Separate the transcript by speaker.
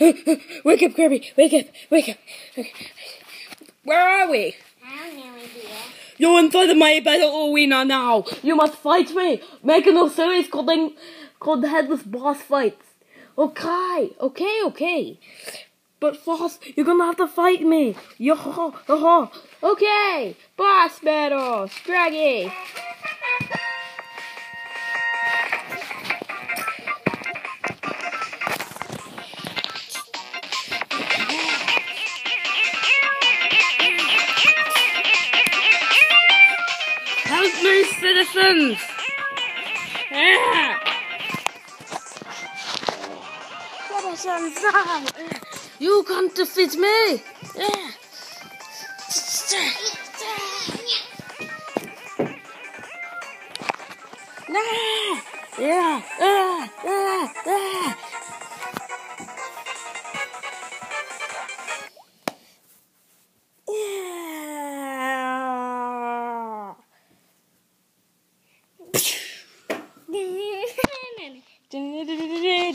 Speaker 1: wake up, Kirby! Wake up! Wake up! Where are we?
Speaker 2: I have no idea.
Speaker 1: You're inside of my battle arena now. You must fight me. Make a new series called called Headless Boss Fights. Okay, okay, okay. But first, you're gonna have to fight me. Yo, yo, Okay, boss battle, Scraggy. Help me, citizens! Yeah. Citizens, now! You can't defeat me! Yeah. Nah. Yeah. Ah, ah, ah. Yeah.